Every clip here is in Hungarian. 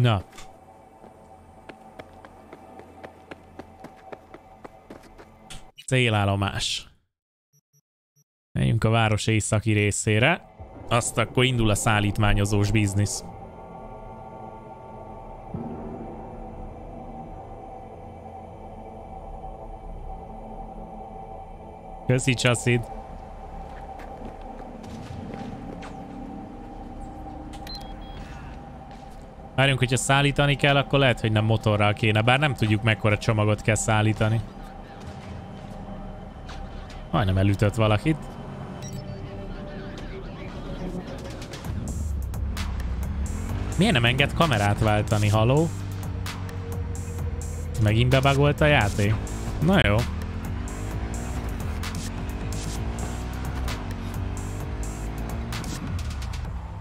Na. Célállomás. Menjünk a város északi részére. Azt akkor indul a szállítmányozós biznisz. Köszi, Csasszid. Várjunk, hogyha szállítani kell, akkor lehet, hogy nem motorral kéne, bár nem tudjuk mekkora csomagot kell szállítani. Majdnem elütött valakit. Miért nem enged kamerát váltani, haló? Megint bebagolt a játék? Na jó.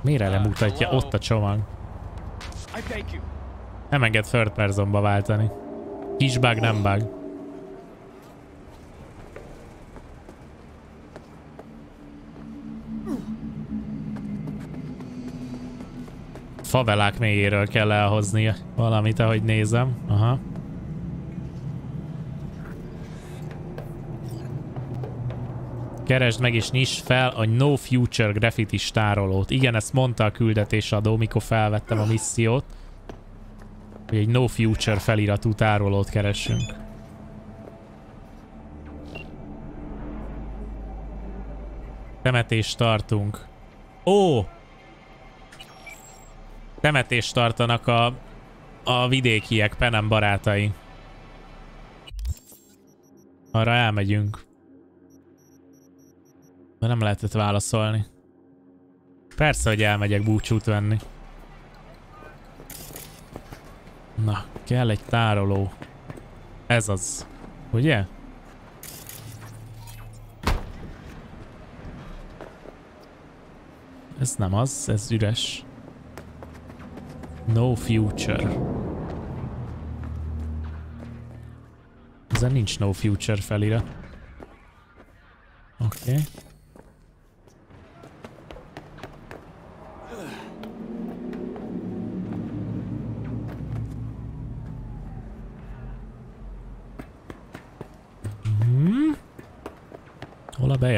Miért mutatja ott a csomag? Nem enged third personba váltani. Kis bug, nem bug. Favelák mélyéről kell elhozni valamit, ahogy nézem. Aha. Keresd meg és nyisd fel a No Future Graffiti tárolót. Igen, ezt mondta a küldetésadó, mikor felvettem a missziót. Hogy egy No Future feliratú tárolót keresünk. Temetést tartunk. Ó! Temetést tartanak a, a vidékiek, Penem barátai. Arra elmegyünk. De nem lehetett válaszolni. Persze, hogy elmegyek búcsút venni. Na, kell egy tároló. Ez az. Ugye? Ez nem az, ez üres. No future. Ezen nincs no future felirat. Oké. Okay.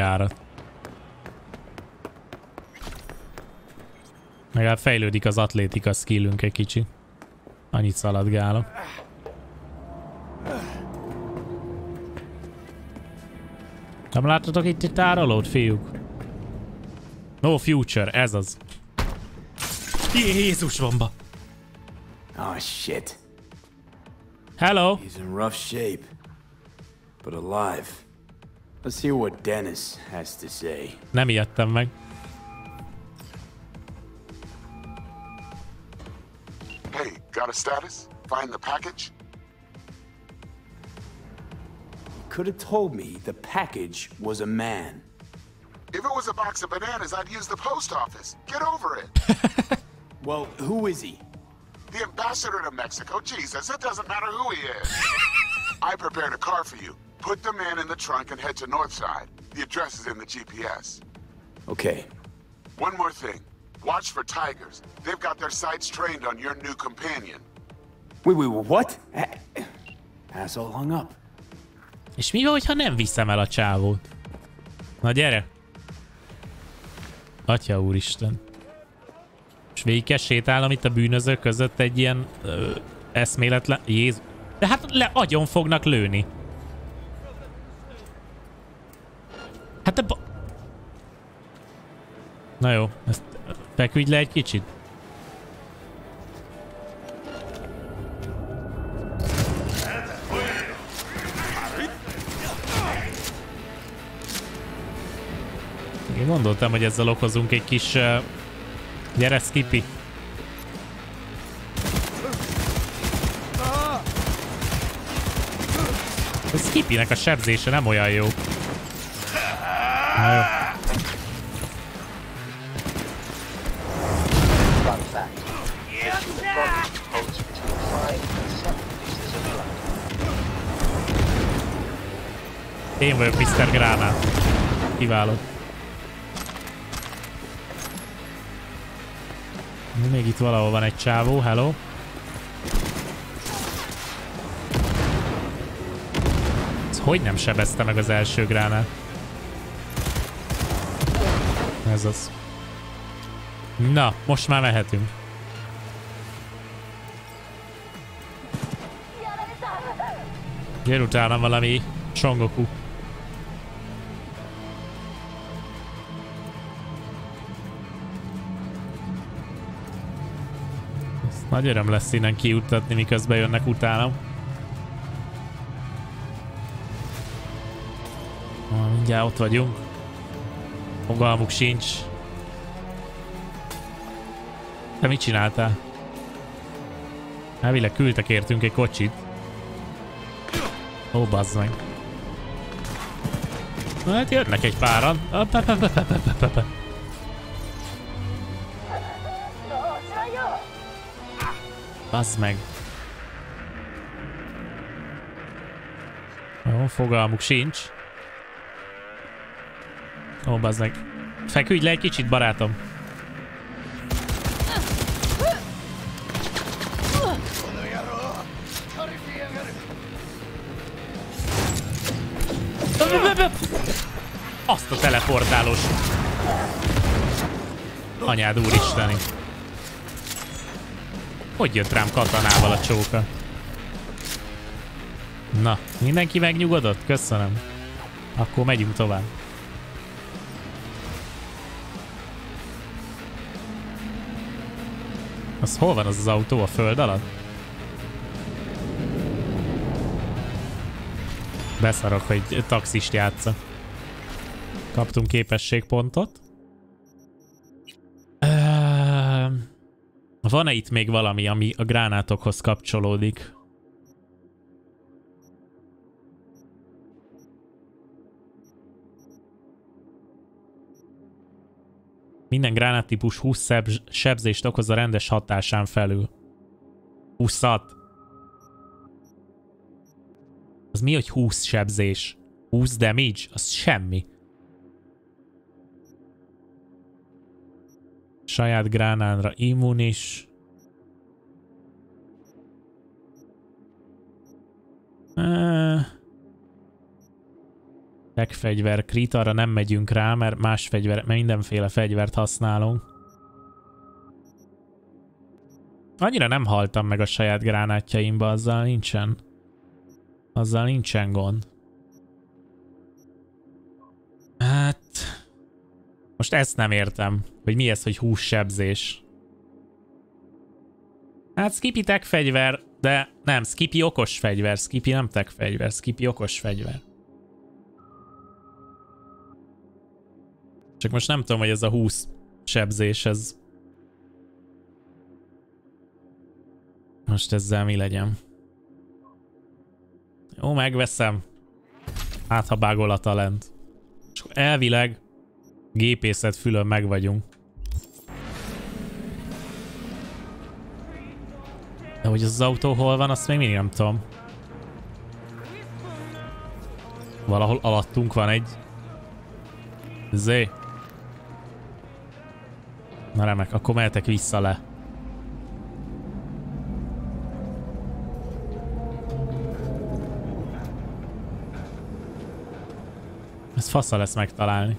Bejárat? Legalább fejlődik az atlétika skillünk egy kicsi. Annyit szaladgálok. Nem láttatok itt egy tárolót, fiúk? No future, ez az. Jézus vamba! Oh shit. Hello! He's in rough shape, but alive. Let's hear what Dennis has to say. Nem ijedtem meg. Hey, got a status? Find the package? Could have told me the package was a man. If it was a box of bananas, I'd use the post office. Get over it. Well, who is he? the ambassador to Mexico, Jesus, it doesn't matter who he is. I prepared a car for you. Put the man in the trunk and head to Northside. The address is in the GPS. Okay. One more thing. Watch for tigers. They've got their sights trained on your new companion. Wait, wait, what? Asshole hung up. És mi van, hogyha nem viszem el a csávót? Na gyere! Atya úristen. És végig kell sétálnom itt a bűnözők között egy ilyen ö, eszméletlen... Jézus. De hát le agyon fognak lőni. Hát te. Na jó, ezt feküdj le egy kicsit. Én gondoltam, hogy ezzel okozunk egy kis... Uh... Gyere, Skippy! A Skippynek a sebzése nem olyan jó. Én vagyok Mr. Gránát. Kiváló. Még itt valahol van egy csávó, hello. Ez hogy nem sebezte meg az első gránát? Ez az. Na, most már mehetünk. Jön utána valami Songoku. Nagy öröm lesz innen kiutatni, miközben jönnek utánam. Mindjárt ott vagyunk. Fogalmuk sincs. Te mit csináltál? Elvileg küldtek értünk egy kocsit. Ó, bazd meg. Hát jönnek egy páran. Bazd meg. Jó, fogalmuk sincs. Ó, bazd meg. Feküdj le egy kicsit, barátom. Azt a teleportálós. Anyád úristeni. Hogy jött rám katanával a csóka? Na, mindenki megnyugodott? Köszönöm. Akkor megyünk tovább. Az hol van az az autó? A föld alatt? Beszarok, hogy taxist játsza. Kaptunk képességpontot. Van-e itt még valami, ami a gránátokhoz kapcsolódik? Minden gránáttípus 20 szeb- sebzést okoz a rendes hatásán felül. 20 Az mi, hogy 20 sebzés? 20 damage? Az semmi. Saját gránánra immunis. Uh, fegyver krit, arra nem megyünk rá, mert más fegyver, mert mindenféle fegyvert használunk. Annyira nem haltam meg a saját gránátjaimba, azzal nincsen. Azzal nincsen gond. Hát... Most ezt nem értem, hogy mi ez, hogy 20 sebzés. Hát Skippy tech fegyver, de nem, Skippy okos fegyver, Skippy nem tech fegyver, Skippy okos fegyver. Csak most nem tudom, hogy ez a 20 sebzés, ez... Most ezzel mi legyen? Jó, megveszem. Hát, ha bágol a talent. És elvileg gépészet fülön meg vagyunk. De hogy az autó hol van, azt még mindig nem tudom. Valahol alattunk van egy... Zé. Na remek, akkor mehetek vissza le. Ez fasza lesz megtalálni.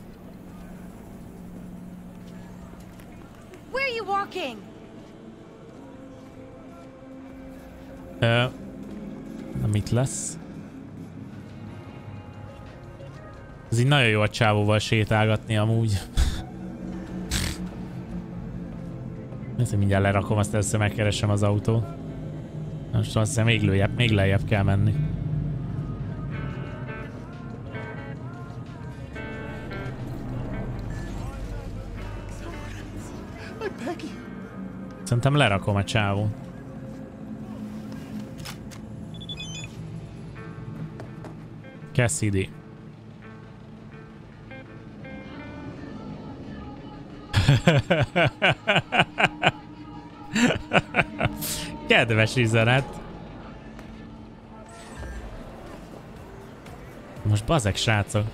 Where are you walking? Ö, na mit lesz? Ez így nagyon jó a csávóval sétálgatni amúgy. Ezt mindjárt lerakom, azt először megkeresem az autót. Most azt hiszem még lőjebb, még lejjebb kell menni. Szerintem lerakom a csávó. Cassidy. Kedves üzenet. Most bazeg srácok.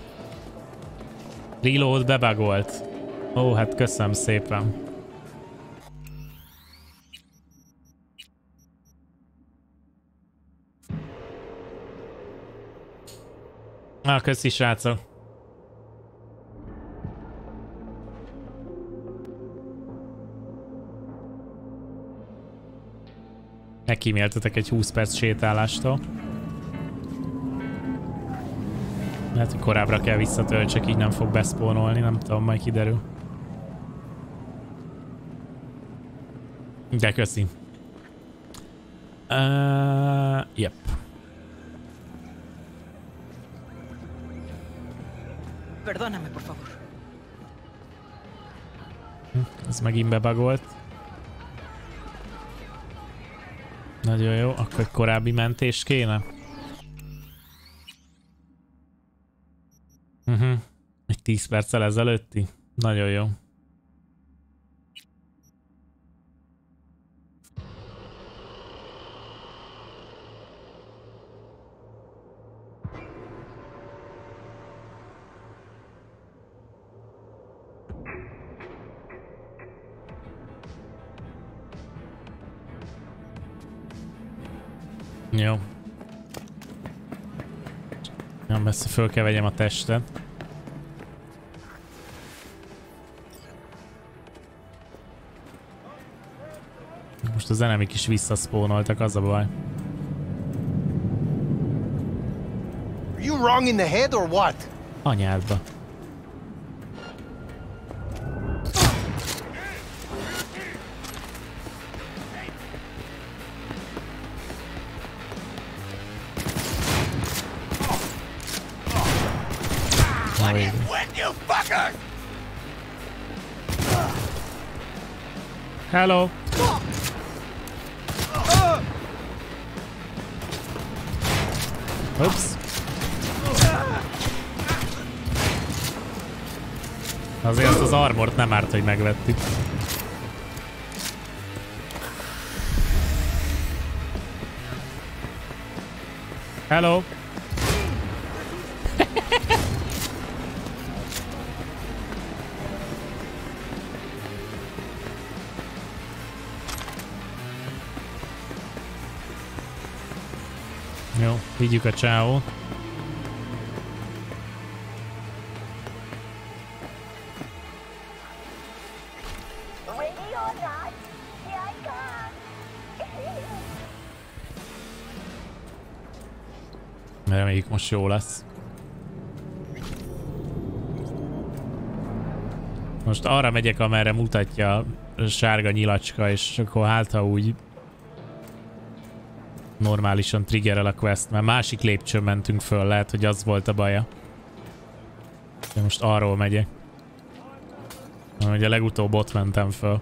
Reload bebagolt. Ó, hát köszönöm szépen. Na, köszi srácok. Megkíméltetek egy 20 perc sétálástól. Lehet, hogy korábbra kell visszatöltsek, így nem fog beszpónolni, nem tudom, majd kiderül. De köszi. Uh, yep. Perdóname, por favor. Ez megint bebagolt. Nagyon jó, akkor egy korábbi mentés kéne. Uh -huh. Egy 10 perccel ezelőtti. Nagyon jó. Jó. Nem messze föl kell vegyem a testet. Most az enemik is visszaszpónoltak, az a baj. You wrong in the head or what? Anyádba. Na végre. Hello. Ups. Azért azt az armort nem árt, hogy megvettük. Hello. Vigyük a csáót. Reméljük most jó lesz. Most arra megyek, amerre mutatja a sárga nyilacska, és akkor hát, ha úgy normálisan triggerel a quest, mert másik lépcsőn mentünk föl, lehet, hogy az volt a baja. De most arról megyek. Ugye legutóbb ott mentem föl.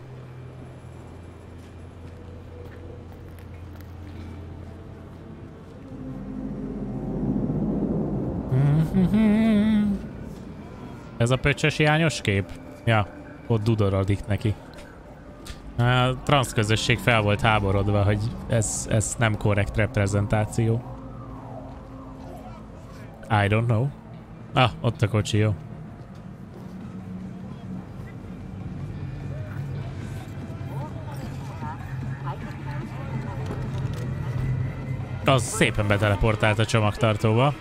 Ez a pöcses hiányos kép? Ja, ott dudorodik neki. A transz közösség fel volt háborodva, hogy ez, ez nem korrekt reprezentáció. I don't know. Ah, ott a kocsi, jó. Az szépen beteleportált a csomagtartóba.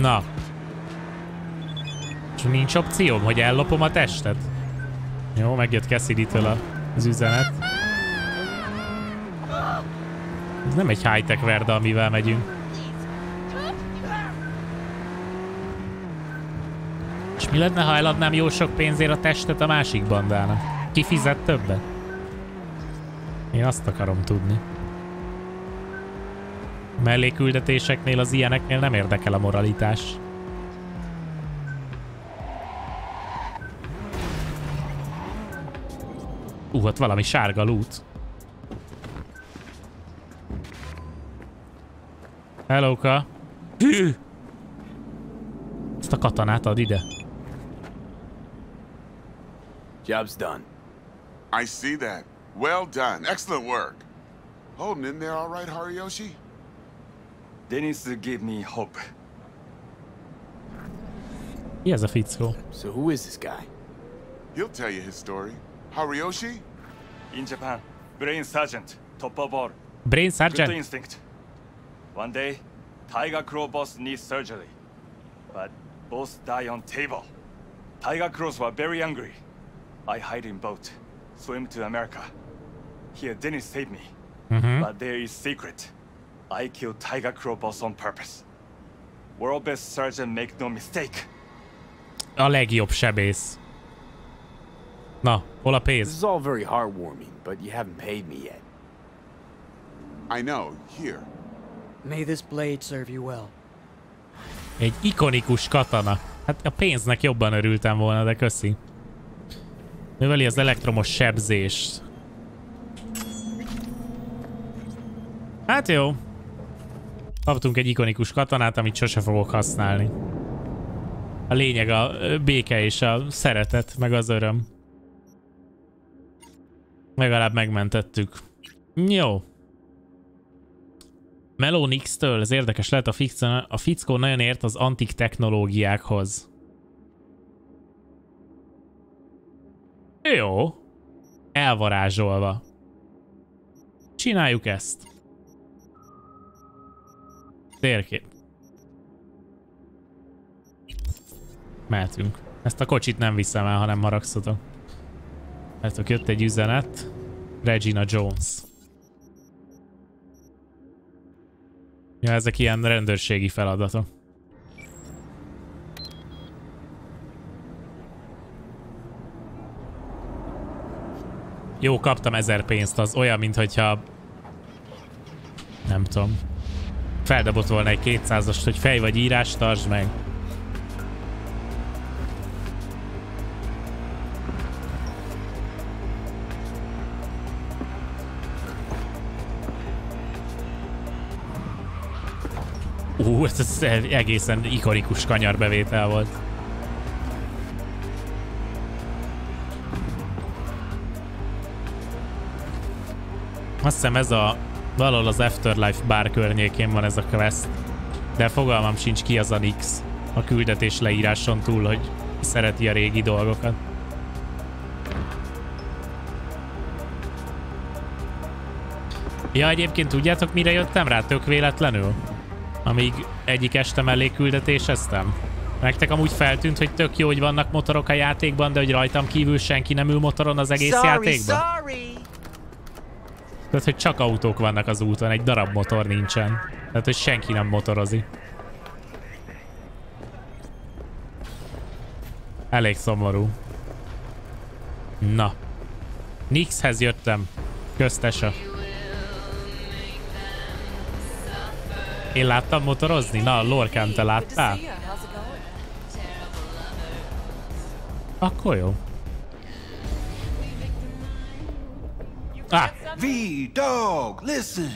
Na. És nincs opcióm, hogy ellopom a testet? Jó, megjött Cassidy-től az üzenet. Ez nem egy high-tech verda, amivel megyünk. És mi lenne, ha eladnám jó sok pénzért a testet a másik bandának? Ki fizet többet? Én azt akarom tudni. Melléküldetéseknél az ilyeneknél nem érdekel a moralitás. Ú, ott valami sárga loot. Hellóka. Hű! Ezt a katanát ad ide. Job's done. I see that. Well done. Excellent work. Holding in there all right, Hariyoshi? Dennis gave me hope. Mi ez a fickó? So who is this guy? He'll tell you his story. Hariyoshi? In Japan, Brain Sergeant, top of all. Brain Good Sergeant? instinct. One day, Tiger Crow boss needs surgery. But both die on table. Tiger Crows were very angry. I hide in boat, swim to America. Here, Dennis saved me. Mm-hmm. But there is secret. I killed Tiger Crow boss on purpose. World best surgeon, make no mistake. A legjobb sebész. Na, hol a This pénz? is all very heartwarming, but you haven't paid me yet. I know. Here. May this blade serve you well. Egy ikonikus katana. Hát a pénznek jobban örültem volna, de köszi. Növeli az elektromos sebzést. Hát jó. Kaptunk egy ikonikus katanát, amit sose fogok használni. A lényeg a béke és a szeretet, meg az öröm. Legalább megmentettük. Jó. Melonix-től, ez érdekes lehet, a, fickó, a fickó nagyon ért az antik technológiákhoz. Jó. Elvarázsolva. Csináljuk ezt. Térkép. Mehetünk. Ezt a kocsit nem viszem el, hanem haragszotok. Látok, jött egy üzenet. Regina Jones. Ja, ezek ilyen rendőrségi feladatok. Jó, kaptam ezer pénzt, az olyan, mintha nem tudom. Feldobott volna egy 200-ast, hogy fej vagy írás, tartsd meg. Ú, ez, ez egészen ikonikus kanyarbevétel volt. Azt hiszem ez a valahol az Afterlife bár környékén van ez a quest. De fogalmam sincs ki az a Nix a küldetés leíráson túl, hogy szereti a régi dolgokat. Ja, egyébként tudjátok mire jöttem rá tök véletlenül? Amíg egyik este mellé küldetéseztem. Nektek amúgy feltűnt, hogy tök jó, hogy vannak motorok a játékban, de hogy rajtam kívül senki nem ül motoron az egész játékban? sorry. Tehát, hogy csak autók vannak az úton, egy darab motor nincsen. Tehát, hogy senki nem motorozik. Elég szomorú. Na. Nixhez jöttem. Köztese. Én láttam motorozni? Na, Lorkán, te láttál? Akkor jó. Ah, V, dog, listen.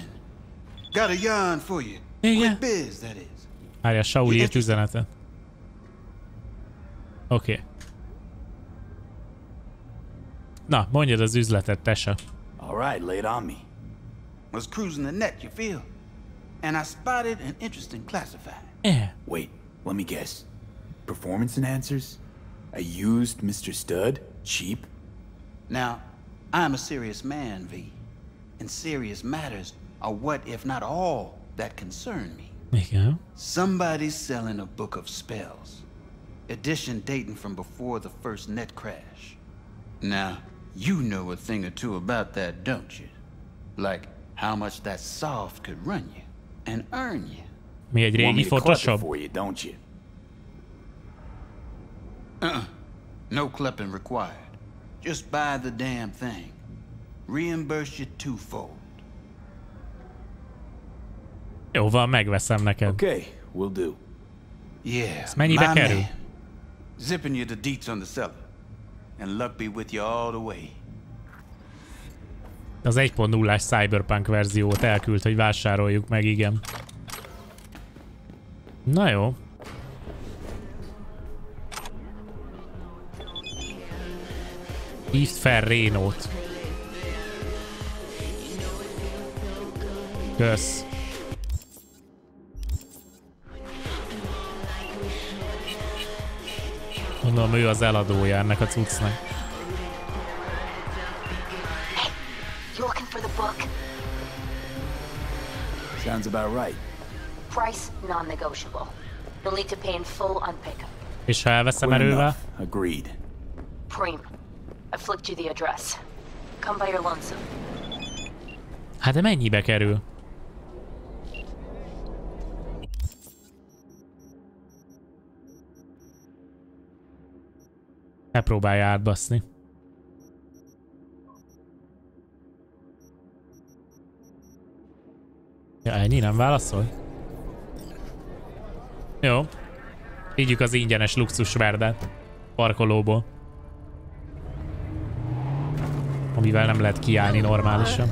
Got a yarn for you. Igen. Biz, that is. Várja, Saul írt üzenetet. Oké. Okay. Na, mondjad az üzletet, Tessa. All right, lay it on me. Was cruising the net, you feel? And I spotted an interesting classified. Eh. Wait, let me guess. Performance enhancers? A used Mr. Stud? Cheap? Now, I'm a serious man, V. And serious matters are what, if not all, that concern me. Igen. Somebody's selling a book of spells. Edition dating from before the first net crash. Now, you know a thing or two about that, don't you? Like how much that soft could run you and earn you. Mi egy régi for you, don't you? Uh-uh. No clipping required. Just buy the damn thing. Reimburse you twofold. Jó van, megveszem neked. Okay, will do. Yeah, mennyibe my kerül? man. Zipping you the deets on the seller. And luck be with you all the way. Az 1.0-ás Cyberpunk verziót elküld, hogy vásároljuk meg, igen. Na jó. Hívd fel Rénót. Kösz. Mondom, ő az eladója ennek a cuccnak. Sounds about right. Price non-negotiable. You'll need to pay in full on pickup. És ha elveszem erővel? Agreed. Preem, I flicked you the address. Come by your lonesome. Hát de mennyibe kerül? Ne próbálja átbaszni. Ja, ennyi nem válaszol? Jó. Ígyük az ingyenes luxus verdát. Parkolóból. Amivel nem lehet kiállni normálisan.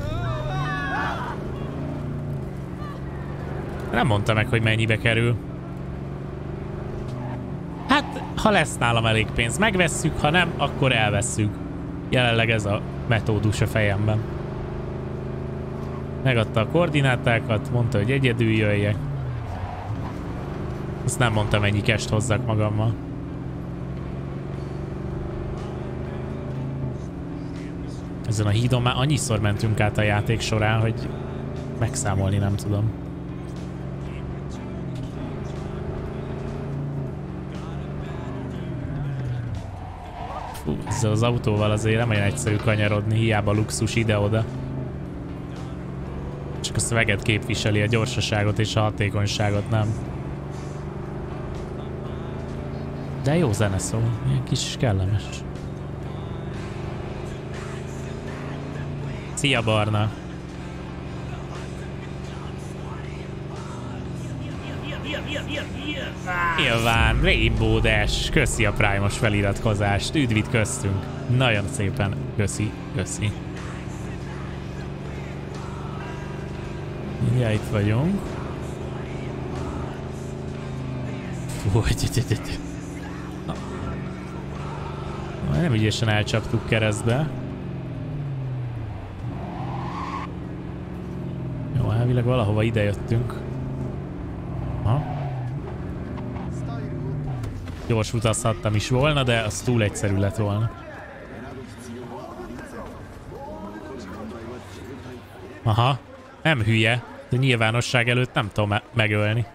Nem mondta meg, hogy mennyibe kerül. Hát, ha lesz nálam elég pénz, megvesszük, ha nem, akkor elvesszük. Jelenleg ez a metódus a fejemben. Megadta a koordinátákat, mondta, hogy egyedül jöjjek. Azt nem mondta, mennyi kest hozzak magammal. Ezen a hídon már annyiszor mentünk át a játék során, hogy megszámolni nem tudom. Fú, ezzel az autóval azért nem olyan egyszerű kanyarodni, hiába luxus ide-oda. Csak a szöveget képviseli, a gyorsaságot és a hatékonyságot nem. De jó zene szól, ilyen kis kellemes. Szia Barna! Nyilván, Rainbow Dash, köszi a Prime-os feliratkozást, üdvít köztünk. Nagyon szépen köszi, köszi. Ja, itt vagyunk. Hogy- hogy- Na, Nem ügyesen elcsaptuk keresztbe. Jó, elvileg valahova ide jöttünk. Ha? Gyors utazhattam is volna, de az túl egyszerű lett volna. Aha, nem hülye, de nyilvánosság előtt nem tudom me- megölni.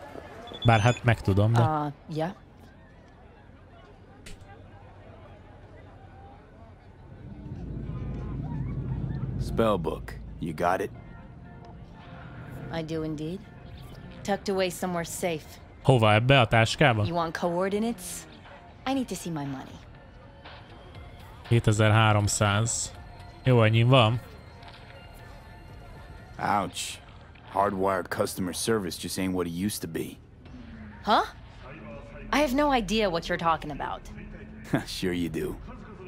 Bár hát meg tudom, de... Uh, yeah. Spellbook. You got it? I do indeed. Tucked away somewhere safe. Hova ebbe a táskába? You want coordinates? I need to see my money. 7300. Jó, ennyi van. Ouch. Hardwired customer service just ain't what it used to be. Huh? I have no idea what you're talking about. sure you do.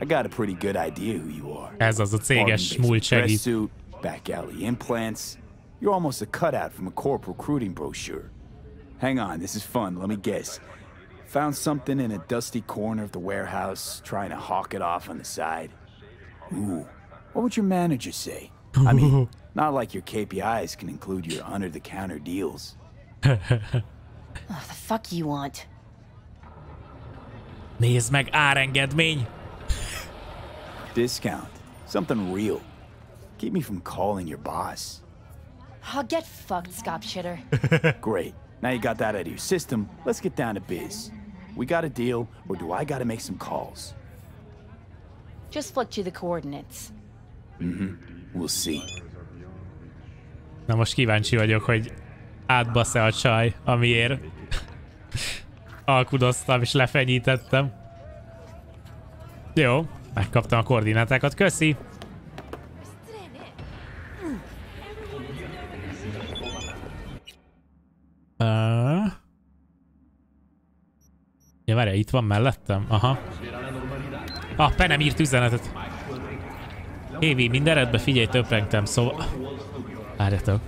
I got a pretty good idea who you are. Ez az a céges Bargain múlt dress suit, back alley implants. You're almost a cutout from a corp recruiting brochure. Hang on, this is fun. Let me guess. Found something in a dusty corner of the warehouse, trying to hawk it off on the side. Ooh, what would your manager say? I mean, not like your KPIs can include your under-the-counter deals. What the fuck you want? Nézd meg, árengedmény! Discount. Something real. Keep me from calling your boss. I'll get fucked, Scop Shitter. Great. Now you got that out of your system, let's get down to biz. We got a deal, or do I gotta make some calls? Just flicked you the coordinates. Mm-hmm. We'll see. Na most kíváncsi vagyok, hogy átbasz-e a csaj, amiért alkudoztam és lefenyítettem. Jó, megkaptam a koordinátákat, köszi! Uh... Ja, várjál, itt van mellettem? Aha. Ah, Penem írt üzenetet. Évi, minden rendben, figyelj, töprengtem, szóval... Várjatok.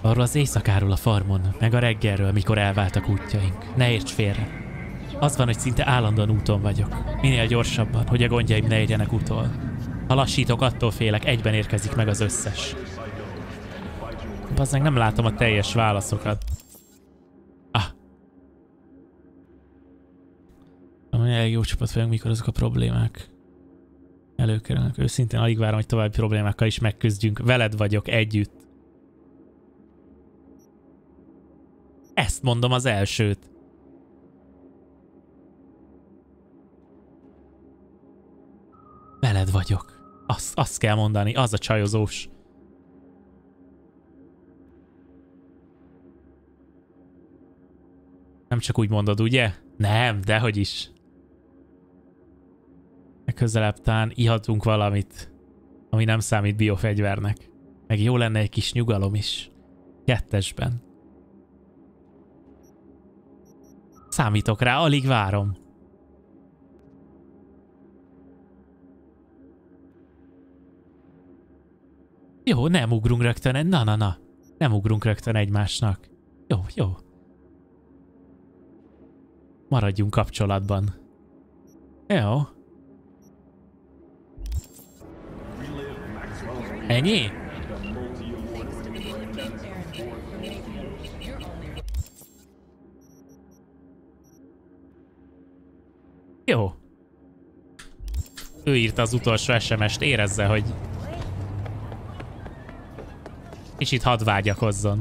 Arról az éjszakáról a farmon, meg a reggelről, mikor elváltak útjaink. Ne érts félre. Az van, hogy szinte állandóan úton vagyok. Minél gyorsabban, hogy a gondjaim ne érjenek utol. Ha lassítok, attól félek, egyben érkezik meg az összes. Bazdmeg nem látom a teljes válaszokat. Ah. Elég jó csapat vagyunk, mikor azok a problémák előkerülnek. Őszintén alig várom, hogy további problémákkal is megküzdjünk. Veled vagyok együtt. Ezt mondom az elsőt. Veled vagyok. Azt, azt kell mondani, az a csajozós. Nem csak úgy mondod, ugye? Nem, dehogy is. Közelebb tán ihatunk valamit, ami nem számít biofegyvernek. Meg jó lenne egy kis nyugalom is. Kettesben. Számítok rá, alig várom. Jó, nem ugrunk rögtön, na na na. Nem ugrunk rögtön egymásnak. Jó, jó. Maradjunk kapcsolatban. Jó. Ennyi? Jó. Ő írta az utolsó SMS-t, érezze, hogy kicsit hadd vágyakozzon.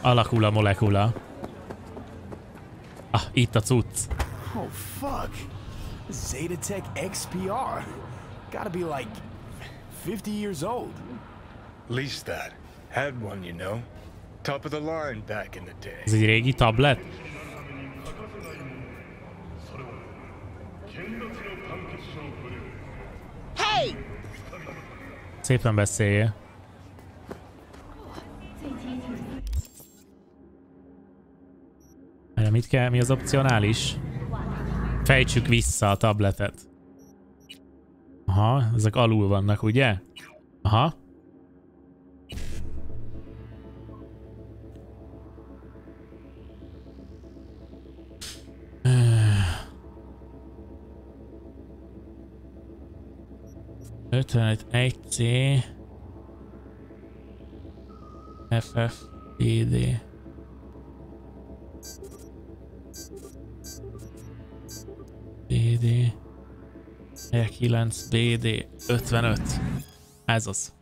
Alakul a molekula. Ah, itt a cucc. Oh, fuck. Zetatech XPR. Gotta be like 50 years old. Least that. Had one, you know. Top of the line back in the day. Ez egy régi tablet? Hey! Szépen beszélje. Erre mit kell? Mi az opcionális? Fejtsük vissza a tabletet. Aha, ezek alul vannak, ugye? Aha. Ötvenet egy C FF BD BD 9 BD 55 Ez az.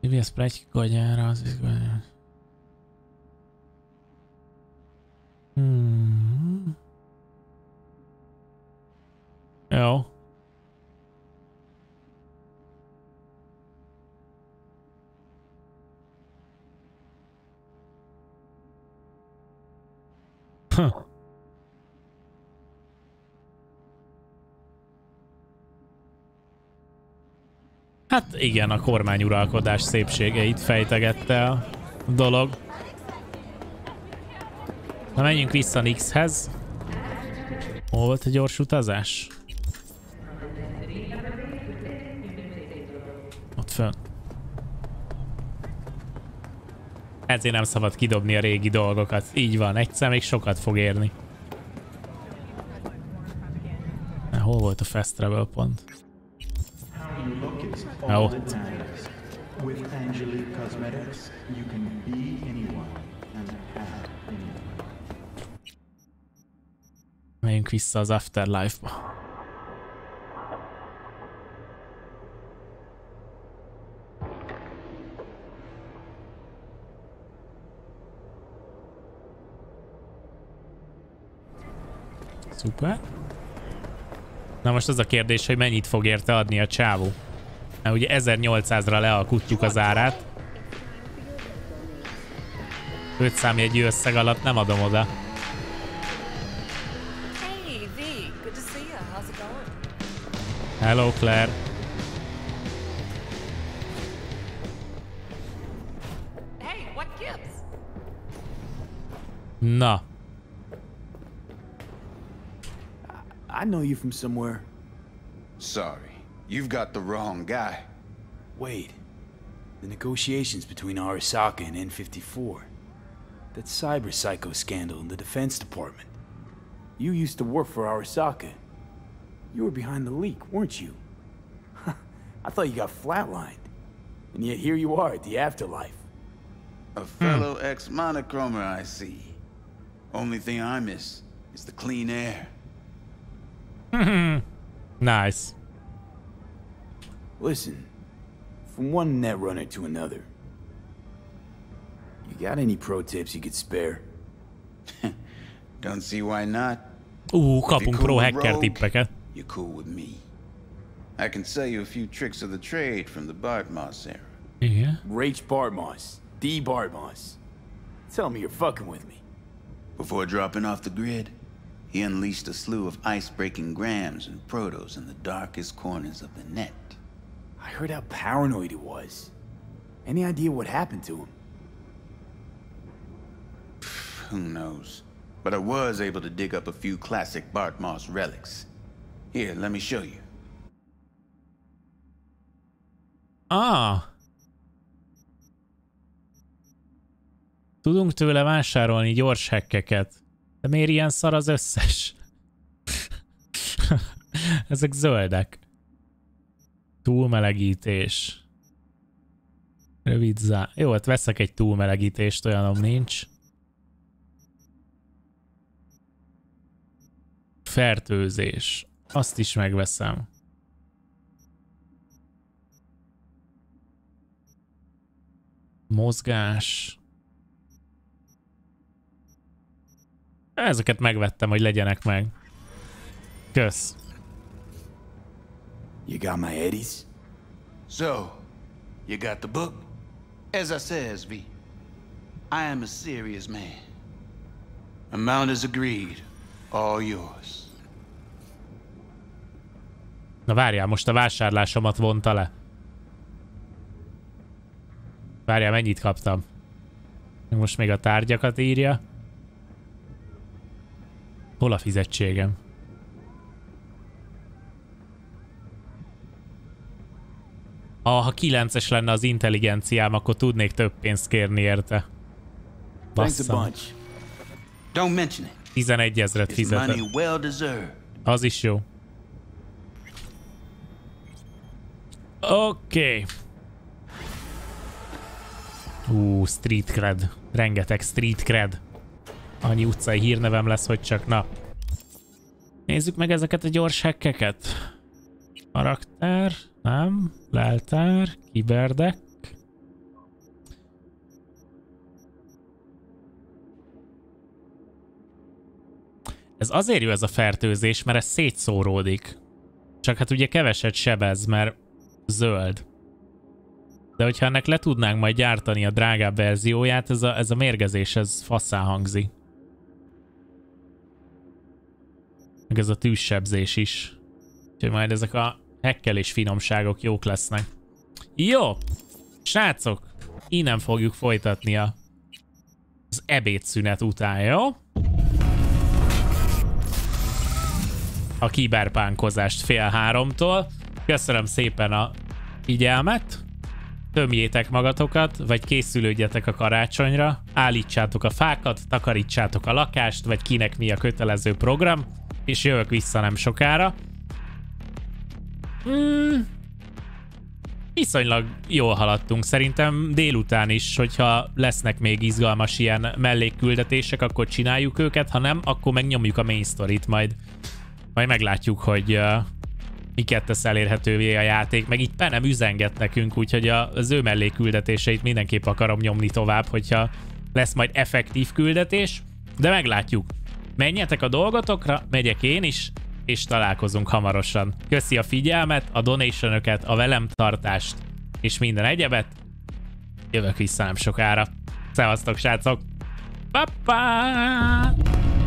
CBS pletykagyára az izgalmas. Hmm. Hát igen, a kormányuralkodás szépségeit fejtegette a dolog. Na menjünk vissza Nixhez. Hol volt a gyors utazás? Ott fönn. Ezért nem szabad kidobni a régi dolgokat. Így van, egyszer még sokat fog érni. Na, hol volt a fast travel pont? Na, ott. With Angelique Cosmetics, you can be anyone and have anyone. Megyünk vissza az Afterlife-ba. Szuper. Na most az a kérdés, hogy mennyit fog érte adni a csávó. Mert ugye 1800-ra lealkutjuk az árát. 5 számjegyű összeg alatt nem adom oda. Hey, V. Good know you from somewhere. Sorry, you've got the wrong guy. Wait. The negotiations between Arisaka and N54. That cyber psycho scandal in the Defense Department. You used to work for Arisaka. You were behind the leak, weren't you? I thought you got flatlined. And yet here you are at the afterlife. A fellow ex-monochromer, I see. Only thing I miss is the clean air. nice. Listen, from one net runner to another. You got any pro tips you could spare? Don't see why not. Ú, If kapunk you're pro cool with hacker Rogue, tippeket. Eh? You're cool with me. I can sell you a few tricks of the trade from the Bartmoss era. Igen. Rach Bartmoss. D. Bartmoss. Tell me you're fucking with me. Before dropping off the grid, he unleashed a slew of ice-breaking grams and protos in the darkest corners of the net. I heard how paranoid he was. Any idea what happened to him? Who knows? But I was able to dig up a few classic Bart Moss relics. Here, let me show you. Ah! Tudunk tőle vásárolni gyors hekkeket. De miért ilyen szar az összes? Ezek zöldek. Túlmelegítés. Rövid zá... Jó, hát veszek egy túlmelegítést, olyanom nincs. Fertőzés. Azt is megveszem. Mozgás. Ezeket megvettem, hogy legyenek meg. Kösz. You got my eddies? So, you got the book? As I says, V, I am a serious man. Amount is agreed. All yours. Na várjál, most a vásárlásomat vonta le. Várjál, mennyit kaptam? Most még a tárgyakat írja. Hol a fizetségem? Ah, ha 9-es lenne az intelligenciám, akkor tudnék több pénzt kérni érte. Basszam. bunch. Don't mention it. 11 ezret fizetek. Az is jó. Oké. Okay. Ú, street cred. Rengeteg street cred. Annyi utcai hírnevem lesz, hogy csak na. Nézzük meg ezeket a gyors hackeket. Karakter, nem. Leltár, kiberdek. Ez azért jó ez a fertőzés, mert ez szétszóródik. Csak hát ugye keveset sebez, mert zöld. De hogyha ennek le tudnánk majd gyártani a drágább verzióját, ez a, ez a mérgezés, ez faszán hangzik. Meg ez a tűzsebzés is. Úgyhogy majd ezek a hekkelés finomságok jók lesznek. Jó! Srácok, innen fogjuk folytatni a az ebédszünet után, jó? a kiberpánkozást fél háromtól. Köszönöm szépen a figyelmet. Tömjétek magatokat, vagy készülődjetek a karácsonyra. Állítsátok a fákat, takarítsátok a lakást, vagy kinek mi a kötelező program, és jövök vissza nem sokára. Hmm, viszonylag jól haladtunk. Szerintem délután is, hogyha lesznek még izgalmas ilyen mellékküldetések, akkor csináljuk őket, ha nem, akkor megnyomjuk a main story-t majd. Majd meglátjuk, hogy uh, miket tesz elérhetővé a játék, meg itt nem üzenget nekünk, úgyhogy a, az ő mellékküldetéseit mindenképp akarom nyomni tovább, hogyha lesz majd effektív küldetés, de meglátjuk. Menjetek a dolgotokra, megyek én is, és találkozunk hamarosan. Köszi a figyelmet, a donationöket, a velem tartást, és minden egyebet. Jövök vissza nem sokára. Szevasztok, srácok! Pa-pa!